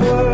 world